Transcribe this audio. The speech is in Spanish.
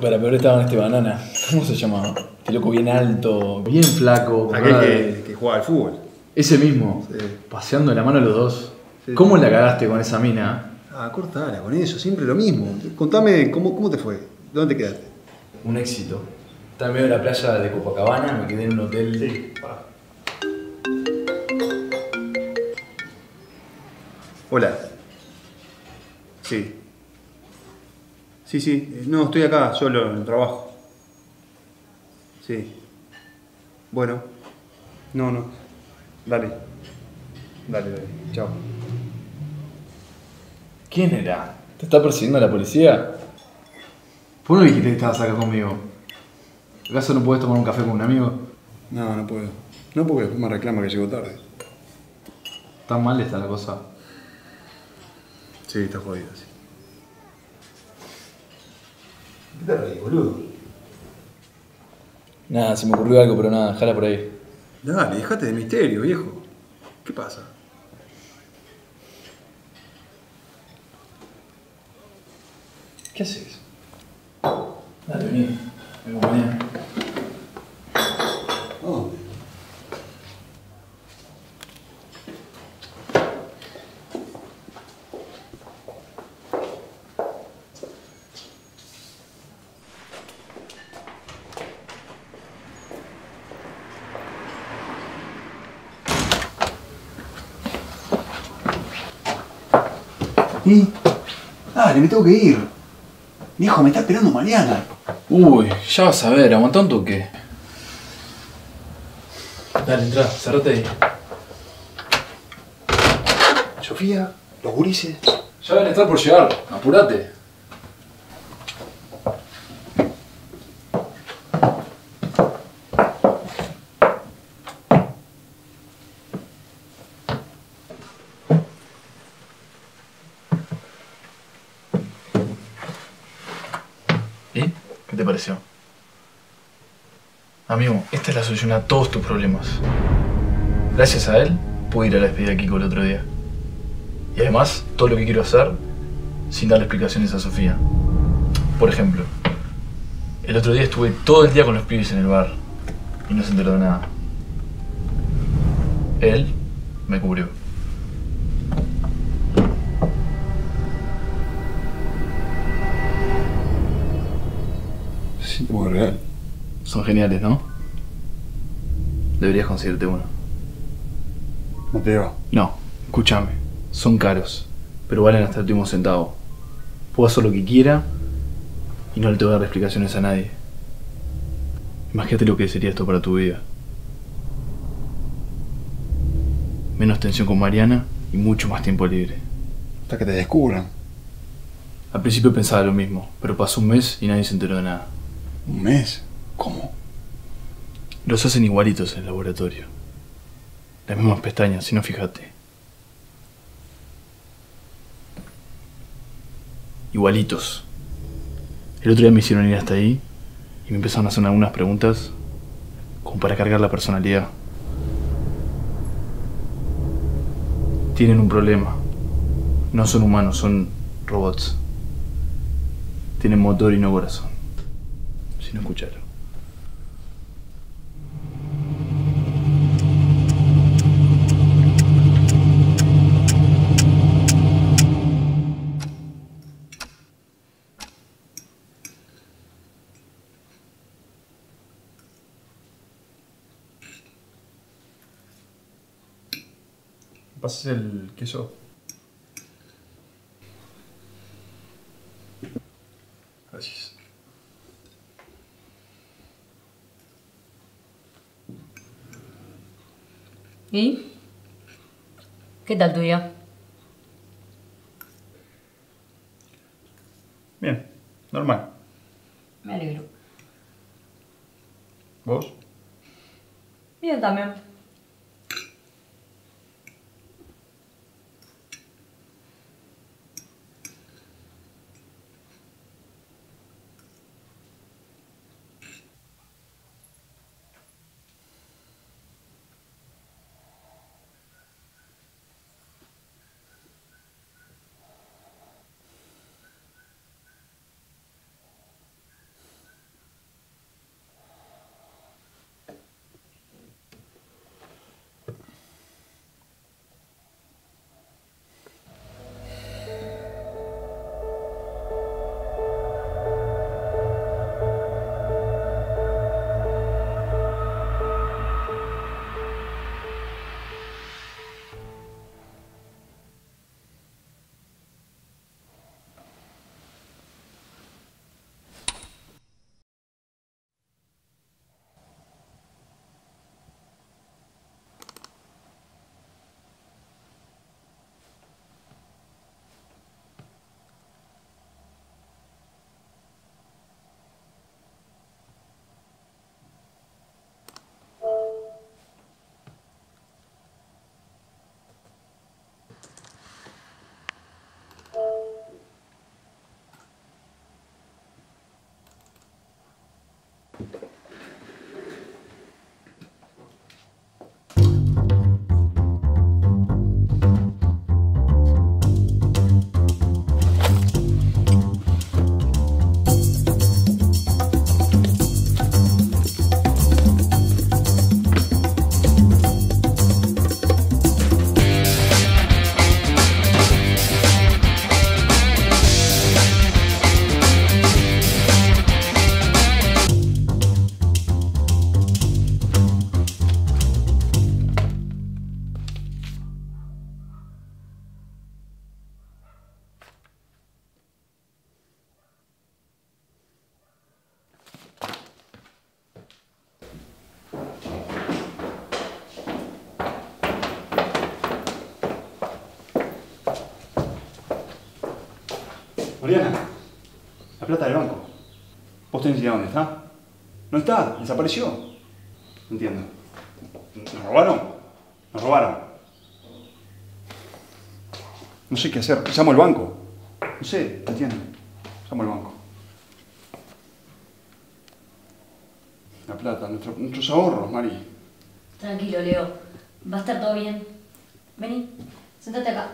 Para peor estaba este banana. ¿Cómo se llamaba? Este loco bien alto, bien flaco. Aquel que, que juega al fútbol. Ese mismo. Sí. Paseando la mano los dos. Sí. ¿Cómo la cagaste con esa mina? Ah, cortala con eso, siempre lo mismo. Contame cómo, cómo te fue, dónde te quedaste. Un éxito. Estaba en medio de la playa de Copacabana, me quedé en un hotel. Hola. Sí. Sí, sí. eh, No, estoy acá, solo en el trabajo. Sí. Bueno. No, no. Dale. Dale, dale. Chao. ¿Quién era? ¿Te está persiguiendo la policía? ¿Vos no dijiste que estabas acá conmigo? ¿Acaso no puedes tomar un café con un amigo? No, no puedo. No porque después me reclama que llego tarde. ¿Tan mal está la cosa? Sí, está jodido, sí. ¿Qué te reís, boludo? Nada, se me ocurrió algo, pero nada, jala por ahí. Dale, dejate de misterio, viejo. ¿Qué pasa? ¿Qué haces? Dale, vení. Me acompañá. ¿Y? Dale, me tengo que ir. Viejo, me está esperando Mariana. Uy, ya vas a ver, aguantá un toque. Dale, entra, cerrate ahí. Sofía, los gurises. Ya van a estar por llegar, apurate. Amigo, esta es la solución a todos tus problemas. Gracias a él, pude ir a la despedida de Kiko el otro día. Y además, todo lo que quiero hacer sin darle explicaciones a Sofía. Por ejemplo, el otro día estuve todo el día con los pibes en el bar y no se enteró de nada. Él me cubrió. Muy real. Son geniales, ¿no? Deberías conseguirte uno. Mateo. No, escúchame. Son caros, pero valen hasta el último centavo. Puedo hacer lo que quiera y no le tengo que dar explicaciones a nadie. Imagínate lo que sería esto para tu vida. Menos tensión con Mariana y mucho más tiempo libre. Hasta que te descubran. Al principio pensaba lo mismo, pero pasó un mes y nadie se enteró de nada. ¿Un mes? ¿Cómo? Los hacen igualitos en el laboratorio. Las mismas pestañas, si no fíjate. Igualitos. El otro día me hicieron ir hasta ahí y me empezaron a hacer algunas preguntas como para cargar la personalidad. Tienen un problema. No son humanos, son robots. Tienen motor y no corazón. Si no escucharon. ¿Pasas el queso? Gracias. ¿Y? ¿Qué tal tu día? Bien, normal. Me alegro. ¿Vos? Bien también. どうぞ。Mariana, la plata del banco. ¿Vos tenés idea dónde está? No está, desapareció. Entiendo. ¿Nos robaron? Nos robaron. No sé qué hacer. Llamo al banco. No sé, no entiendo. Llamo al banco. La plata, nuestro- nuestros ahorros, Mari. Tranquilo, Leo. Va a estar todo bien. Vení, sentate acá.